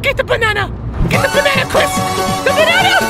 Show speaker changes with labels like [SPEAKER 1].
[SPEAKER 1] Get the banana! Get the banana, Chris! The banana!